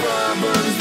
problems.